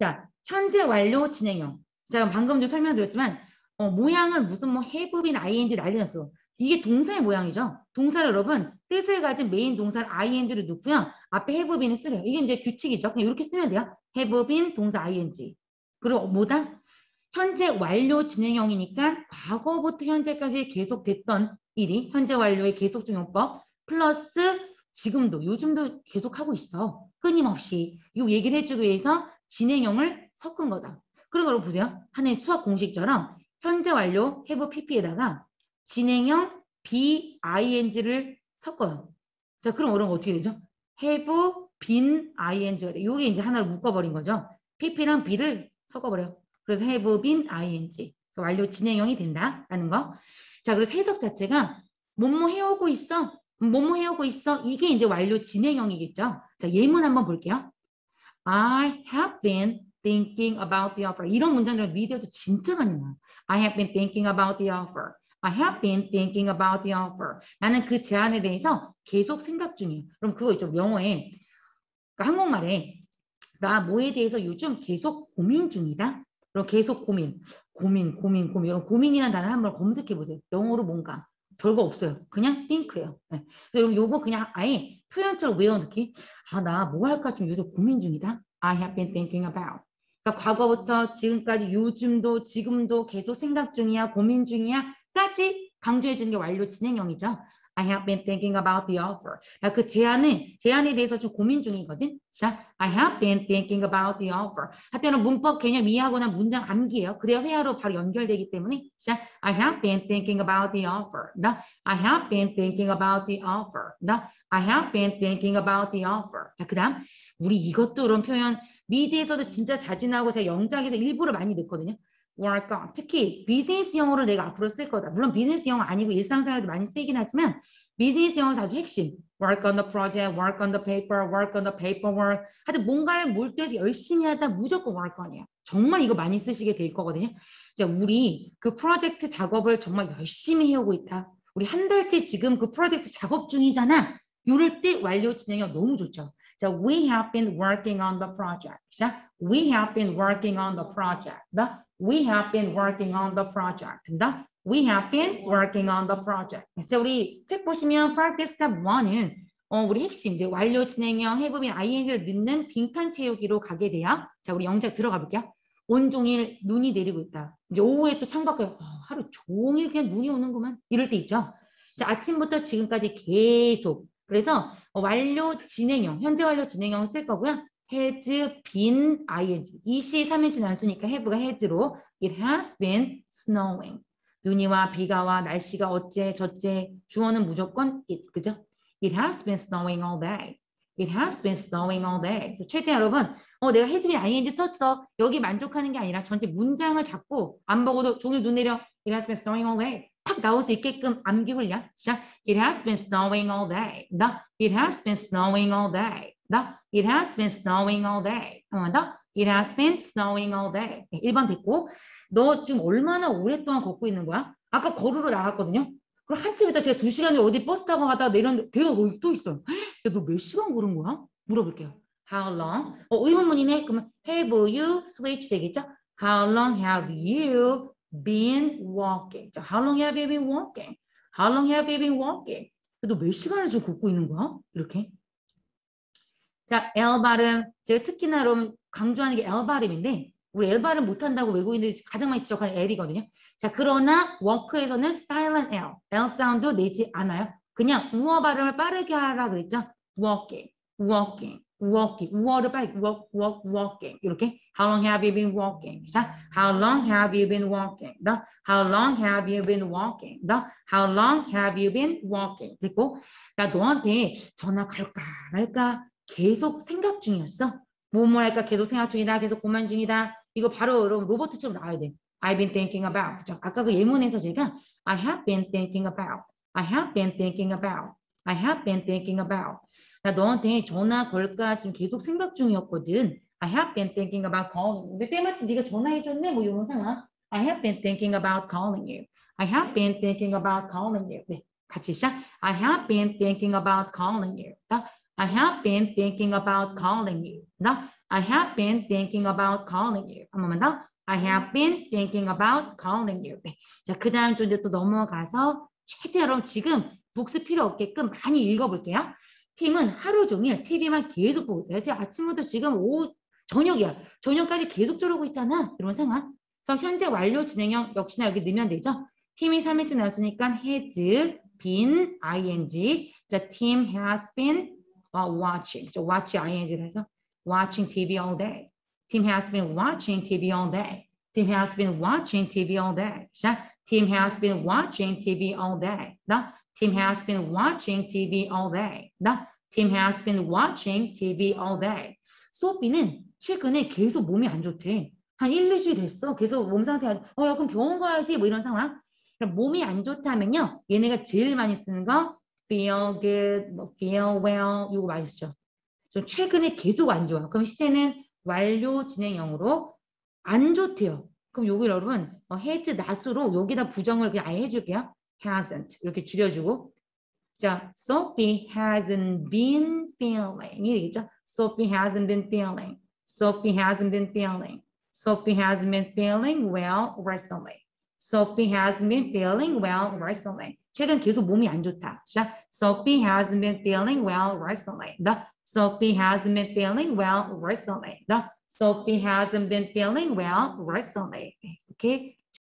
자, 현재 완료 진행형. 제가 방금 좀 설명드렸지만 어, 모양은 무슨 뭐 been ing 난리 났어. 이게 동사의 모양이죠. 동사를 여러분 뜻을 가진 메인 동사를 ing를 넣고요. 앞에 have been을 쓰래요. 이게 이제 규칙이죠. 그냥 이렇게 쓰면 돼요. have been 동사 ing. 그리고 뭐다? 현재 완료 진행형이니까 과거부터 현재까지 계속됐던 일이 현재 완료의 계속적 용법 플러스 지금도 요즘도 계속하고 있어. 끊임없이 이 얘기를 해주기 위해서 진행형을 섞은 거다. 그리고 여러분 보세요. 하나의 수학 공식처럼 현재 완료 have pp에다가 진행형 BING를 섞어요. 자, 그럼 여러분 어떻게 되죠? have been ING가 돼. 요게 이제 하나로 묶어버린 거죠. PP랑 B를 섞어버려요. 그래서 have been ING. 완료 진행형이 된다라는 거. 자, 그래서 해석 자체가 뭐뭐 해오고 있어. 뭐뭐 해오고 있어. 이게 이제 완료 진행형이겠죠. 자, 예문 한번 볼게요. I have been thinking about the offer. 이런 문장들은 미디어에서 진짜 많이 나와요. I have been thinking about the offer. I have been thinking about the offer. 나는 그 제안에 대해서 계속 생각 중이에요. 그럼 그거 있죠. 영어에 그러니까 한국말에 나 뭐에 대해서 요즘 계속 고민 중이다. 그럼 계속 고민, 고민, 고민, 고민. 이런 고민이라는 단어를 한번 검색해 보세요. 영어로 뭔가 별거 없어요. 그냥 think예요. 네. 그럼 요거 그냥 아예 표현처럼 외워놓기. 아, 나 뭐 할까 좀 요새 고민 중이다. I have been thinking about. 그러니까 과거부터 지금까지 요즘도 지금도 계속 생각 중이야, 고민 중이야. 까지 강조해 주는 게 완료 진행형이죠. I have been thinking about the offer. 그 제안은 제안에 대해서 좀 고민 중이거든. 자, I have been thinking about the offer. 하여튼 문법 개념 이해하거나 문장 암기해요. 그래야 회화로 바로 연결되기 때문에 자, I have been thinking about the offer. 나 I have been thinking about the offer. 나 I have been thinking about the offer. 자, 그다음 우리 이것도 이런 표현 미드에서도 진짜 자주 나오고 제가 영작에서 일부러 많이 넣거든요. Work on. 특히 비즈니스 영어를 내가 앞으로 쓸 거다. 물론 비즈니스 영어 아니고 일상생활도 많이 쓰이긴 하지만 비즈니스 영어 아주 핵심. work on the project, work on the paper, work on the paperwork. 하여튼 뭔가를 몰두해서 열심히 하다 무조건 work on이야. 정말 이거 많이 쓰시게 될 거거든요. 자, 우리 그 프로젝트 작업을 정말 열심히 해오고 있다. 우리 한 달째 지금 그 프로젝트 작업 중이잖아. 이럴 때 완료 진행이 너무 좋죠. 자, we have been working on the project. 자, we have been working on the project. 나 We have been working on the project. 된다? We have been working on the project. 그래서 우리 책 보시면 practice step 1은 어, 우리 핵심 이제 완료 진행형 해부빈 ing를 넣는 빈칸 채우기로 가게 돼요. 자, 우리 영작 들어가 볼게요. 온종일 눈이 내리고 있다. 이제 오후에 또 창밖에 어, 하루 종일 그냥 눈이 오는구만. 이럴 때 있죠. 자, 아침부터 지금까지 계속 그래서 완료 진행형, 현재 완료 진행형 쓸 거고요. Has been ing. 이시 3인칭 단수니까 have가 has로 it has been snowing. 눈이와 비가 와 날씨가 어째 저째 주어는 무조건 it 그죠? It has been snowing all day. It has been snowing all day. 최대 여러분, 어 내가 been ing 썼어. 여기 만족하는 게 아니라 전체 문장을 잡고 안 보고도 종일 눈 내려. It has been snowing all day. 탁 나올 수 있게끔 암기 훈련. 시작. It has been snowing all day. 나 It has been snowing all day. 나 It has been snowing all day. 한번 더. It has been snowing all day. 1번 됐고 너 지금 얼마나 오랫동안 걷고 있는 거야? 아까 거르러 나갔거든요. 그럼 한참 있다 제가 두 시간에 어디 버스 타고 가다가 내렸는데 걔가 또 있어요. 야, 너 몇 시간 걸은 거야? 물어볼게요. How long? 어, 의문문이네. 그러면 have you switch 되겠죠? How long have you been walking? 자, how long have you been walking? How long have you been walking? 너 몇 시간을 지금 걷고 있는 거야? 이렇게. 자, L 발음. 제가 특히나 여러분 강조하는 게 L 발음인데 우리 L 발음 못한다고 외국인들이 가장 많이 지적하는 L이거든요. 자, 그러나 워크에서는 silent L, L 사운드 내지 않아요. 그냥 우어 발음을 빠르게 하라 그랬죠. walking, walking, walking. 우어를 빨리 walk, walk, walking. 이렇게 How long have you been walking? 자, How long have you been walking? 더 How long have you been walking? 더 How long have you been walking? 됐고, 나 너한테 전화 갈까 말까 계속 생각 중이었어. 뭐뭐 할까 계속 생각 중이다. 계속 고만 중이다. 이거 바로 여러분 로버트처럼 나와야 돼. I've been thinking about. 그죠? 아까 그 예문에서 제가 I have been thinking about. I have been thinking about. I have been thinking about. 나 너한테 전화 걸까 지금 계속 생각 중이었거든. I have been thinking about calling. 근데 때마침 네가 전화해줬네. 뭐 이런 상황. I have been thinking about calling you. I have been thinking about calling you. 네, 같이 시작. I have been thinking about calling you. I have been thinking about calling you. 나 I have been thinking about calling you. 한 번만 더. I have been thinking about calling you. 네. 자, 그 다음 또 이제 또 넘어가서 최대한 지금 복습 필요 없게끔 많이 읽어볼게요. 팀은 하루 종일 TV만 계속 보고 있어요. 지금 아침부터 지금 오후 저녁이야. 저녁까지 계속 저러고 있잖아. 이런 상황. 그래서 현재 완료 진행형 역시나 여기 넣으면 되죠. 팀이 3일째 나왔으니까 has been ing. 자, team has been uh, watching. 저 watch ing를 해서 watching TV all day. Team has been watching TV all day. Team has been watching TV all day. 자, team has been watching TV all day. 나 team has been watching TV all day. 나 team has been watching TV all day. 소피는 최근에 계속 몸이 안 좋대. 한 1, 2주일 됐어. 계속 몸 상태 안, 어, 야, 그럼 병원 가야지. 뭐 이런 상황. 몸이 안 좋다면요. 얘네가 제일 많이 쓰는 거 feel good, 뭐 feel well 이거 쓰죠. 좀 최근에 계속 안 좋아. 그럼 시제는 완료 진행형으로 안 좋대요. 그럼 여기 여러분 어, has not으로 여기다 부정을 그냥 아예 해줄게요. hasn't 이렇게 줄여주고 자, Sophie hasn't been feeling 이 되겠죠? Sophie hasn't been feeling. Sophie hasn't been feeling. Sophie hasn't been feeling well recently. Sophie hasn't been feeling well recently. 최근 계속 몸이 안 좋다. 자, Sophie hasn't been feeling well recently. The Sophie hasn't been feeling well recently. The Sophie hasn't been feeling well recently. 이렇게